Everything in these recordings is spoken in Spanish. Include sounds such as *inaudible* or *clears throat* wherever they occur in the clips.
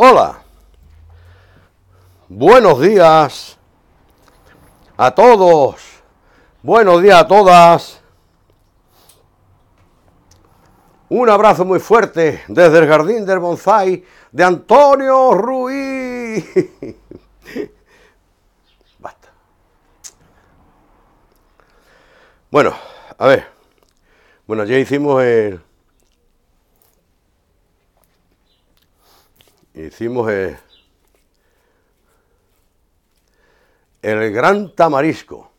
Hola. Buenos días a todos. Buenos días a todas. Un abrazo muy fuerte desde el Jardín del Bonsai de Antonio Ruiz. *laughs* Basta. Bueno, a ver. Bueno, ya hicimos el... Hicimos el... El gran tamarisco.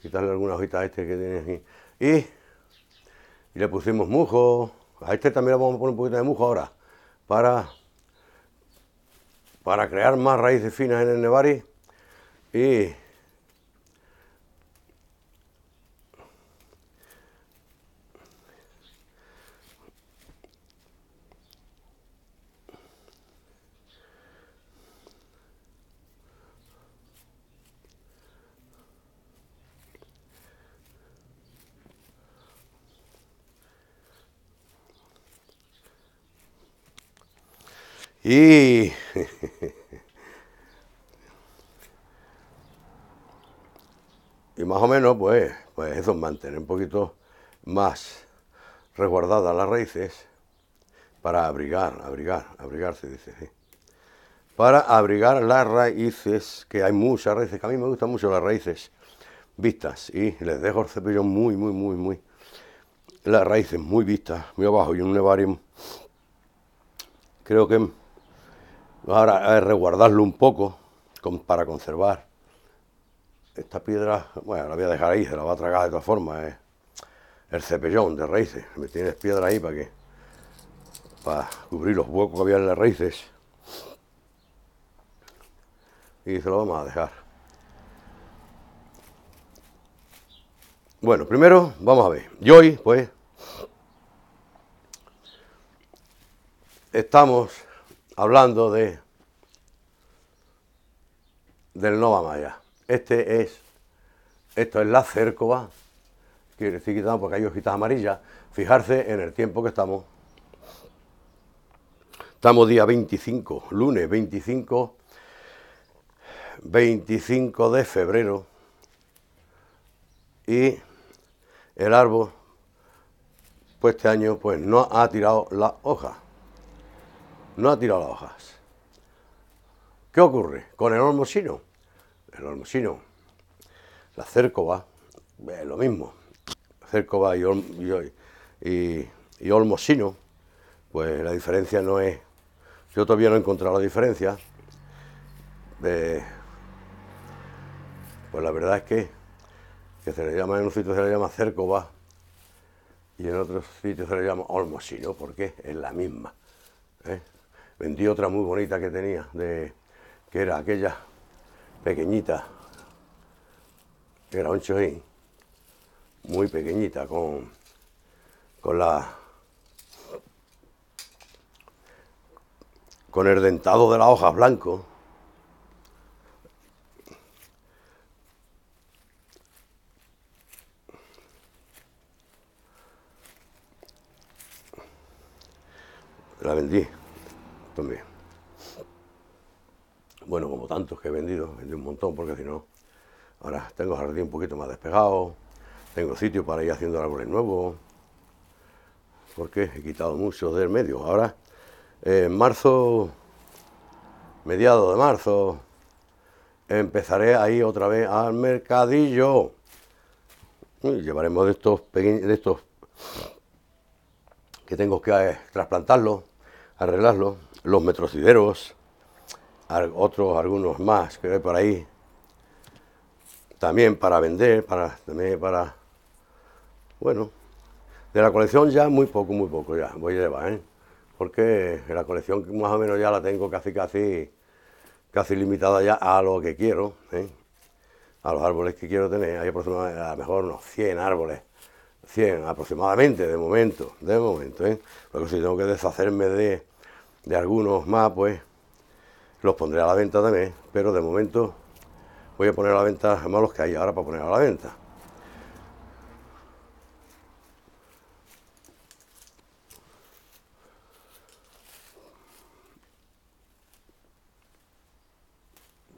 Quitarle algunas hojitas a este que tiene aquí. Y y le pusimos mujo. A este también le vamos a poner un poquito de mujo ahora para, para crear más raíces finas en el nevari y Y *laughs* y más o menos, pues, pues eso, mantener un poquito más resguardadas las raíces para abrigar, abrigar, abrigarse, dice, sí. Para abrigar las raíces, que hay muchas raíces, que a mí me gustan mucho las raíces vistas, y les dejo el cepillo muy, muy, muy, muy, las raíces muy vistas, muy abajo, y un nevarium, creo que Ahora es resguardarlo un poco para conservar. Esta piedra, bueno, la voy a dejar ahí, se la va a tragar de todas formas. Es el cepellón de raíces. Me tienes piedra ahí para que para cubrir los huecos que había en las raíces. Y se lo vamos a dejar. Bueno, primero vamos a ver. Y hoy, pues, estamos hablando de del Nova Maya. Este es, esto es la cércova, quiere decir quitado porque hay hojitas amarillas. Fijarse en el tiempo que estamos. Estamos día 25, lunes 25, 25 de febrero. Y el árbol, pues este año, pues no ha tirado la hoja no ha tirado las hojas. ¿Qué ocurre con el olmosino? El olmosino, la cércova, es lo mismo. Cércova y, y, olmosino, pues la diferencia no es. Yo todavía no he encontrado la diferencia. pues la verdad es que, se le llama en un sitio se le llama cércova y en otros sitios se le llama olmosino, porque es la misma. ¿eh? Vendí otra muy bonita que tenía, de, que era aquella pequeñita, que era un chojín, muy pequeñita, con, con la con el dentado de la hoja blanco. La vendí. Bueno, como tantos que he vendido, vendí un montón porque si no, ahora tengo jardín un poquito más despejado, tengo sitio para ir haciendo árboles nuevos, porque he quitado muchos del medio. Ahora, en marzo, mediados de marzo, empezaré a ir otra vez al mercadillo. Y llevaremos de estos pequeños, de estos que tengo que eh, trasplantarlos, arreglarlos los metrocideros, otros, algunos más que hay por ahí, también para vender, para, también para, bueno, de la colección ya muy poco, muy poco ya, voy a llevar, ¿eh? porque la colección más o menos ya la tengo casi, casi, casi limitada ya a lo que quiero, ¿eh? a los árboles que quiero tener, hay aproximadamente a lo mejor unos 100 árboles, 100 aproximadamente de momento, de momento, ¿eh? porque si tengo que deshacerme de de algunos más, pues los pondré a la venta también, pero de momento voy a poner a la venta más los que hay ahora para poner a la venta.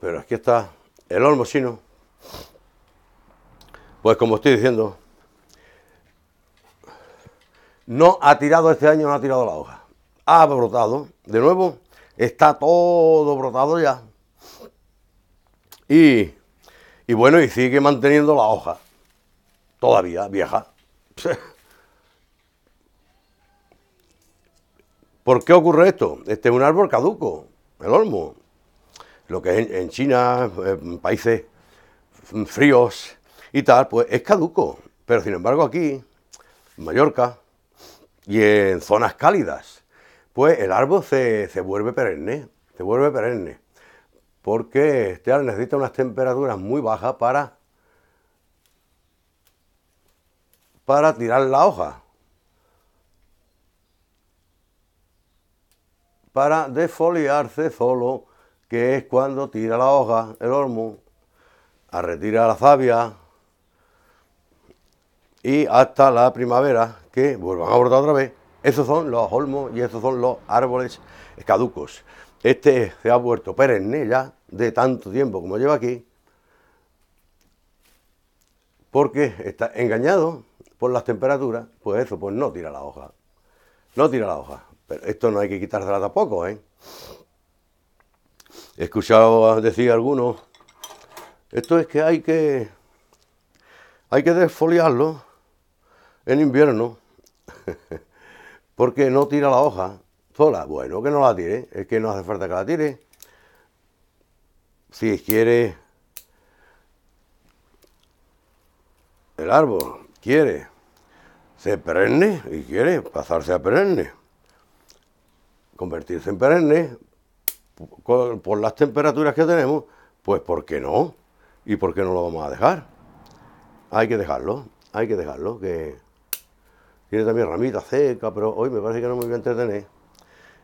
Pero aquí está el olmo. Pues como estoy diciendo, no ha tirado este año, no ha tirado la hoja. Ha brotado, de nuevo, está todo brotado ya. Y, y bueno, y sigue manteniendo la hoja. Todavía vieja. *laughs* ¿Por qué ocurre esto? Este es un árbol caduco, el olmo. Lo que es en China, en países fríos y tal, pues es caduco. Pero sin embargo aquí, en Mallorca y en zonas cálidas, pues el árbol se, vuelve perenne, se vuelve perenne. Porque este árbol necesita unas temperaturas muy bajas para, para tirar la hoja. para desfoliarse solo, que es cuando tira la hoja, el olmo, a la savia y hasta la primavera que vuelvan a brotar otra vez. Esos son los olmos y esos son los árboles caducos. Este se ha vuelto perenne ya de tanto tiempo como lleva aquí, porque está engañado por las temperaturas, pues eso, pues no tira la hoja. No tira la hoja. Pero esto no hay que quitársela tampoco, ¿eh? He escuchado decir algunos, esto es que hay que, hay que desfoliarlo en invierno, *laughs* porque no tira la hoja sola. Bueno, que no la tire, es que no hace falta que la tire. Si quiere el árbol, quiere ser perenne y quiere pasarse a perenne convertirse en perenne por las temperaturas que tenemos, pues ¿por qué no? ¿Y por qué no lo vamos a dejar? Hay que dejarlo, hay que dejarlo, que tiene también ramitas secas, pero hoy me parece que no me voy a entretener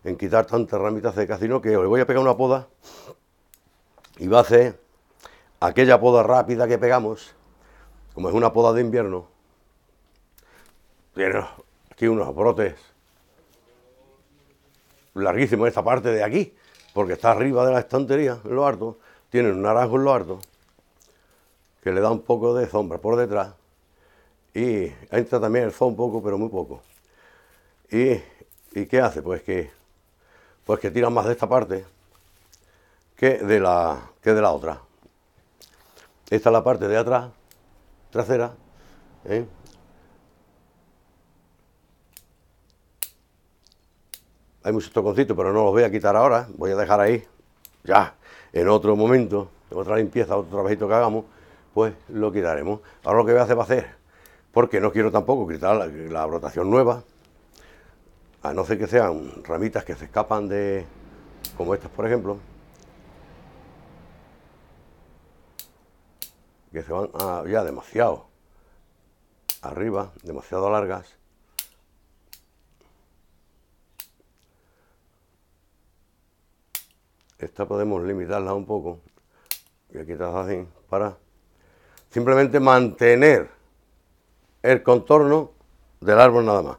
en quitar tantas ramitas secas, sino que hoy voy a pegar una poda y va a hacer aquella poda rápida que pegamos, como es una poda de invierno, tiene aquí unos brotes larguísimo esta parte de aquí, porque está arriba de la estantería, en lo alto, tiene un naranjo en lo alto, que le da un poco de sombra por detrás, y entra también el sol un poco, pero muy poco. ¿Y, ¿Y qué hace? Pues que, pues que tira más de esta parte que de la, que de la otra. Esta es la parte de atrás, trasera, ¿eh? Hay muchos toconcitos, pero no los voy a quitar ahora. Voy a dejar ahí, ya, en otro momento, en otra limpieza, otro trabajito que hagamos, pues lo quitaremos. Ahora lo que voy a hacer va a hacer, porque no quiero tampoco quitar la, brotación nueva, a no ser que sean ramitas que se escapan de, como estas por ejemplo, que se van ya demasiado arriba, demasiado largas, esta podemos limitarla un poco, y aquí está así, para simplemente mantener el contorno del árbol nada más.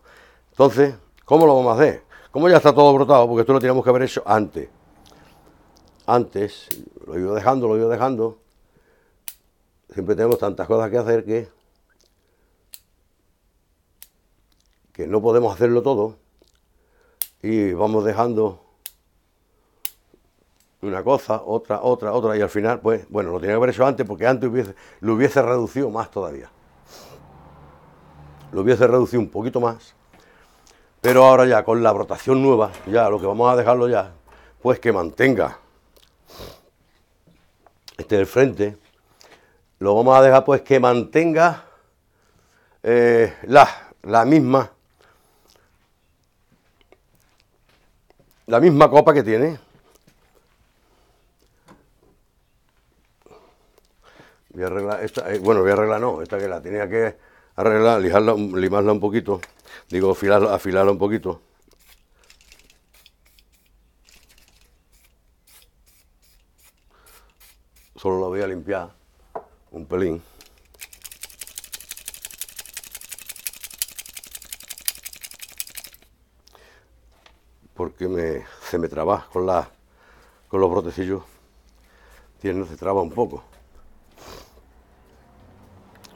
Entonces, ¿cómo lo vamos a hacer? Como ya está todo brotado, porque esto lo teníamos que haber hecho antes. Antes, lo ido dejando, lo ido dejando. Siempre tenemos tantas cosas que hacer que, que no podemos hacerlo todo. Y vamos dejando una cosa, otra, otra, otra, y al final, pues, bueno, lo tenía que haber hecho antes porque antes lo hubiese reducido más todavía. Lo hubiese reducido un poquito más, pero ahora ya con la brotación nueva, ya lo que vamos a dejarlo ya, pues que mantenga este del frente, lo vamos a dejar pues que mantenga eh, la, la misma la misma copa que tiene. Voy a arreglar esta, eh, bueno, voy a arreglar no, esta que la tenía que arreglar, lijarla, limarla un poquito, digo, afilarla, afilarla un poquito. Solo la voy a limpiar un pelín. Porque me, se me trabaja con, la, con los brotecillos. tiene, se traba un poco.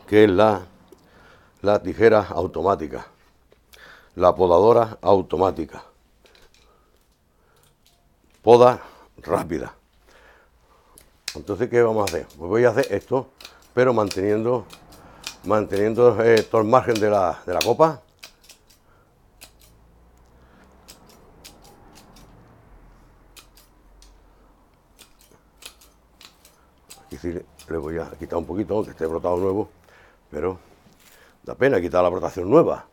Que es la, la tijera automática, la podadora automática. Poda rápida. Entonces, ¿qué vamos a hacer? Pues voy a hacer esto, pero manteniendo, manteniendo eh, todo el margen de la, de la copa. Aquí sí le voy a quitar un poquito, aunque esté brotado nuevo, pero da pena quitar la brotación nueva.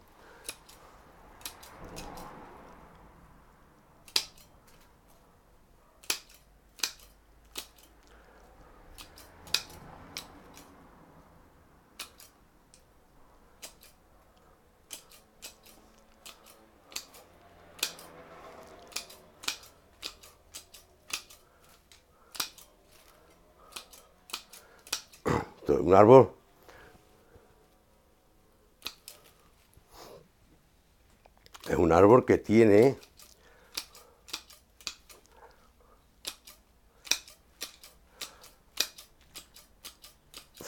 un árbol es un árbol que tiene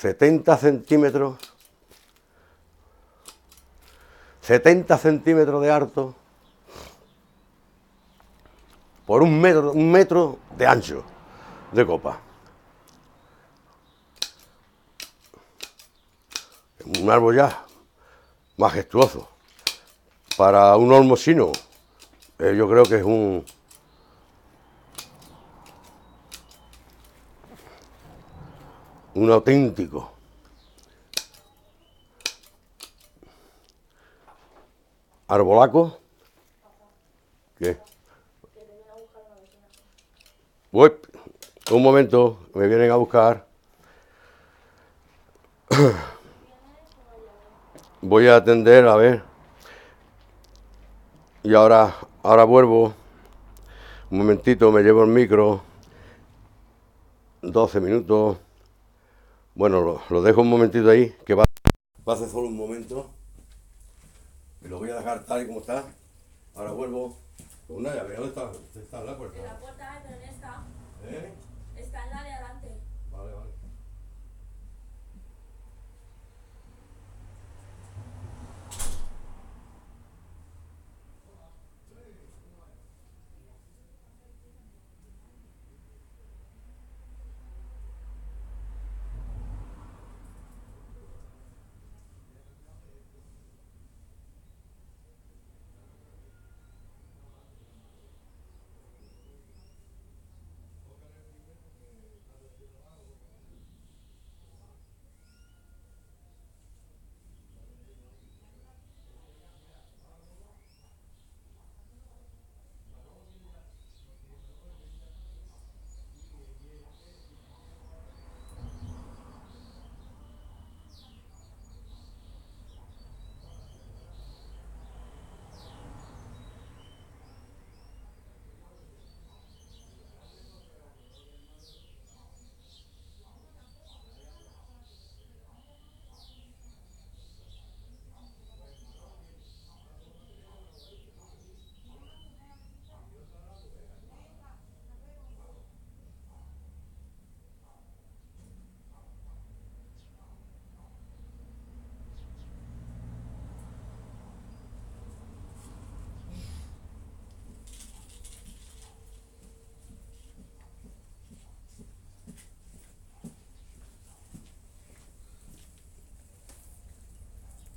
...70 centímetros... ...70 centímetros de alto... ...por un metro, un metro de ancho... ...de copa... un árbol ya majestuoso. Para un olmosino, eh, yo creo que es un, un auténtico. Arbolaco. ¿Qué? Un momento, me vienen a buscar. *clears throat* voy a atender, a ver. Y ahora, ahora vuelvo. Un momentito, me llevo el micro. 12 minutos. Bueno, lo, dejo un momentito ahí, que va, ser solo un momento. Y lo voy a dejar tal y como está. Ahora vuelvo. Una llave, ¿dónde está? ¿Está en la puerta? En la puerta, pero no está. ¿Eh? Está en la de adelante. Vale, vale.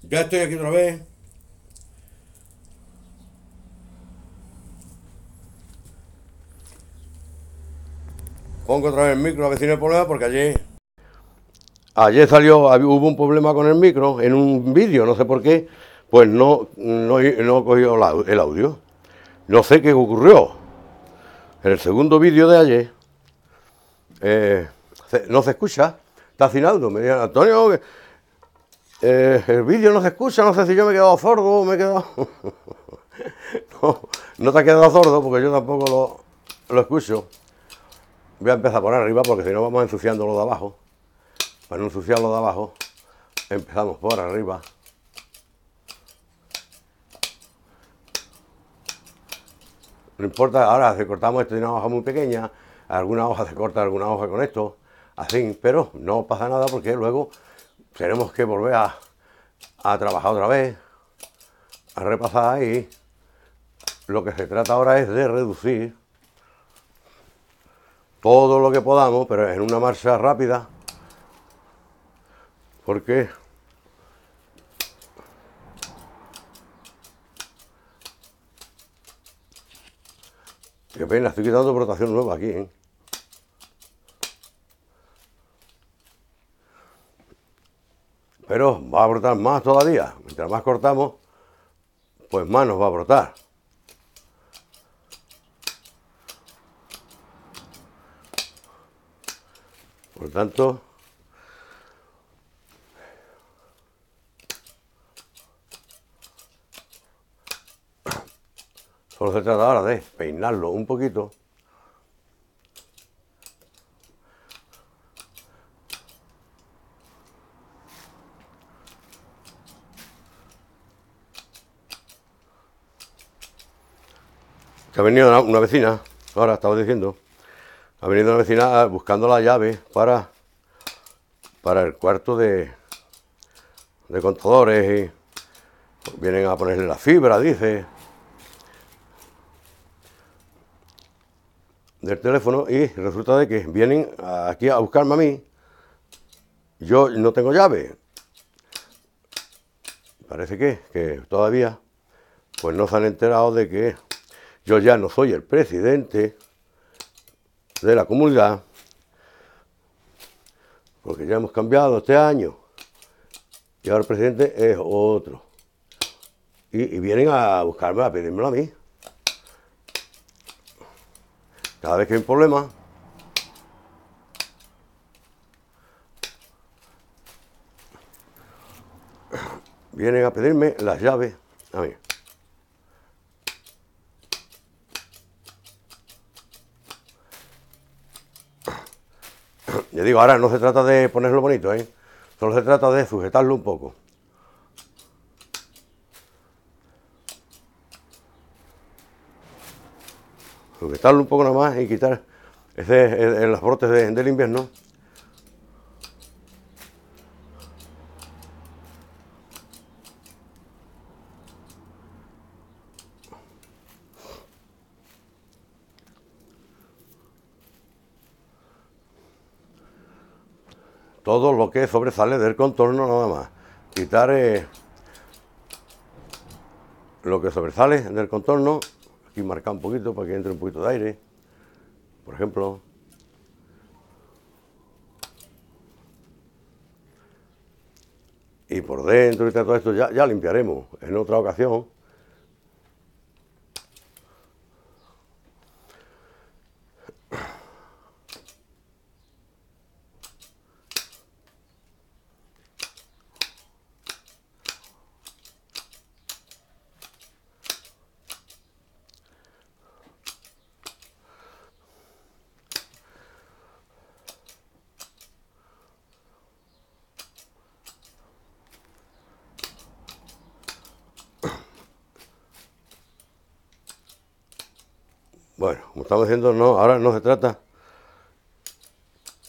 Ya estoy aquí otra vez. Pongo otra vez el micro a ver si no problema porque ayer... Ayer salió, hubo un problema con el micro en un vídeo, no sé por qué, pues no, no, no cogió el audio. No sé qué ocurrió. En el segundo vídeo de ayer eh, no se escucha, está audio. Me dijeron, Antonio, eh, el vídeo no se escucha, no sé si yo me he quedado sordo o me he quedado... *laughs* no, te has quedado sordo porque yo tampoco lo, escucho. Voy a empezar por arriba porque si no vamos ensuciando lo de abajo. Para no ensuciar lo de abajo, empezamos por arriba. No importa, ahora si cortamos esto de una baja muy pequeña, alguna hoja se corta alguna hoja con esto, así, pero no pasa nada porque luego tenemos que volver a, trabajar otra vez, a repasar y lo que se trata ahora es de reducir todo lo que podamos, pero en una marcha rápida, porque Qué pena, estoy quitando brotación nueva aquí, ¿eh? Pero va a brotar más todavía. Mientras más cortamos, pues más nos va a brotar. Por tanto, solo se trata ahora de peinarlo un poquito. Que ha venido una, vecina, ahora estaba diciendo, ha venido una vecina buscando la llave para, para el cuarto de, de contadores y vienen a ponerle la fibra, dice, del teléfono y resulta de que vienen aquí a buscarme a mí. Yo no tengo llave. Parece que, que todavía pues no se han enterado de que yo ya no soy el presidente de la comunidad, porque ya hemos cambiado este año, y ahora el presidente es otro. Y, vienen a buscarme, a pedírmelo a mí. Cada vez que hay un problema, vienen a pedirme las llaves a mí. Digo, ahora no se trata de ponerlo bonito, ¿eh? Solo se trata de sujetarlo un poco. Sujetarlo un poco nada más y quitar ese, en los brotes de- del invierno. todo lo que sobresale del contorno nada más. Quitar eh, lo que sobresale del contorno, aquí marcar un poquito para que entre un poquito de aire, por ejemplo. Y por dentro y todo esto ya, ya limpiaremos en otra ocasión. Bueno, como estamos diciendo, no, ahora no se trata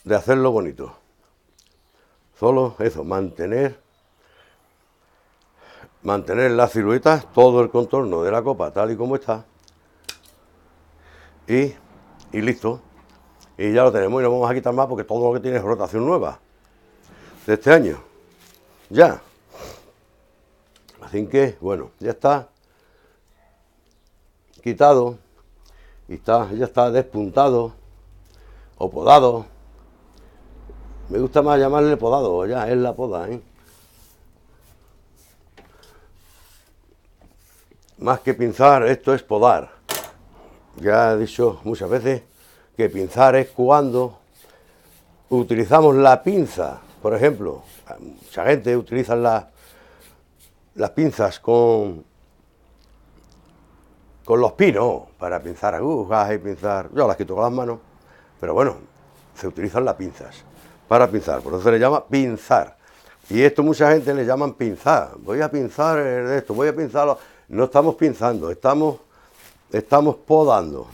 de hacerlo bonito. Solo eso, mantener, mantener las siluetas, todo el contorno de la copa tal y como está. Y, y listo. Y ya lo tenemos y no vamos a quitar más porque todo lo que tiene es rotación nueva de este año. Ya. Así que, bueno, ya está quitado y está, ya está despuntado o podado. Me gusta más llamarle podado, ya es la poda, ¿eh? Más que pinzar, esto es podar. Ya he dicho muchas veces que pinzar es cuando utilizamos la pinza. Por ejemplo, mucha gente utiliza la- las pinzas con con los pinos para pinzar agujas y pinzar. Yo las quito con las manos, pero bueno, se utilizan las pinzas para pinzar, por eso se le llama pinzar. Y esto mucha gente le llaman pinzar. Voy a pinzar esto, voy a pinzarlo. No estamos pinzando, estamos, estamos podando.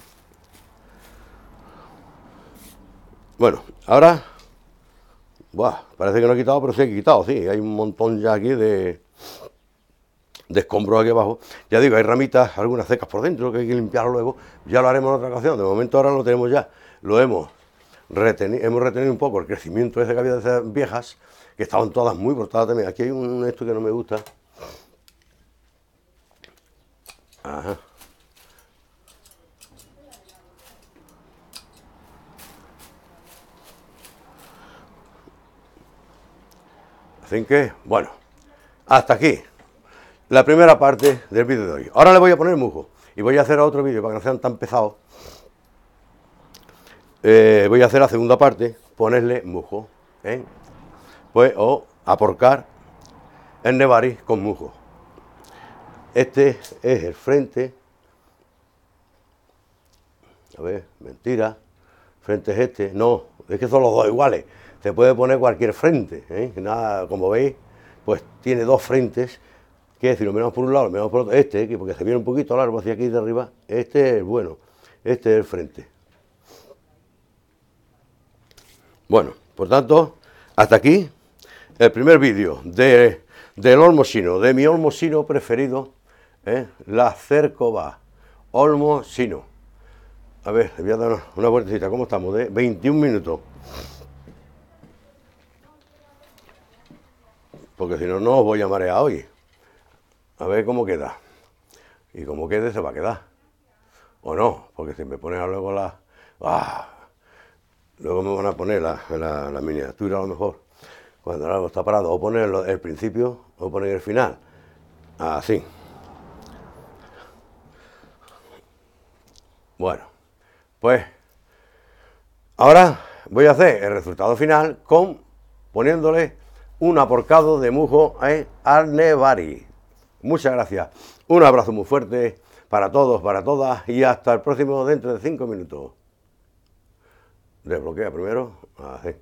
Bueno, ahora, buah, parece que no he quitado, pero sí he quitado, sí, hay un montón ya aquí de, de aquí abajo. Ya digo, hay ramitas, algunas secas por dentro que hay que limpiar luego, ya lo haremos en otra ocasión, de momento ahora lo tenemos ya, lo hemos retenido, hemos retenido un poco el crecimiento ese que había de esas viejas, que estaban todas muy cortadas también. Aquí hay un esto que no me gusta. Ajá. Así que, bueno, hasta aquí la primera parte del vídeo de hoy. Ahora le voy a poner musgo y voy a hacer otro vídeo para que no sean tan pesados. Eh, voy a hacer la segunda parte, ponerle musgo, ¿eh? pues, o aporcar el nevari con musgo. Este es el frente. A ver, mentira. Frente es este. No, es que son los dos iguales se puede poner cualquier frente. ¿eh? Nada, como veis, pues tiene dos frentes, que si lo miramos por un lado, lo miramos por otro, este, porque se viene un poquito largo hacia aquí de arriba, este es bueno, este es el frente. Bueno, por tanto, hasta aquí el primer vídeo de, del olmo sino, de mi olmo sino preferido, ¿eh? la cercova, olmo sino. A ver, le voy a dar una vueltecita, ¿cómo estamos? De 21 minutos. porque si no, no os voy a marear hoy. A ver cómo queda. Y como quede, se va a quedar. O no, porque si me pones luego la... ¡Ah! Luego me van a poner la, la, miniatura a lo mejor, cuando algo está parado, o poner el principio o poner el final. Así. Bueno, pues ahora voy a hacer el resultado final con poniéndole un aporcado de mujo en Arnevari. Muchas gracias. Un abrazo muy fuerte para todos, para todas y hasta el próximo dentro de cinco minutos. Desbloquea primero. Así.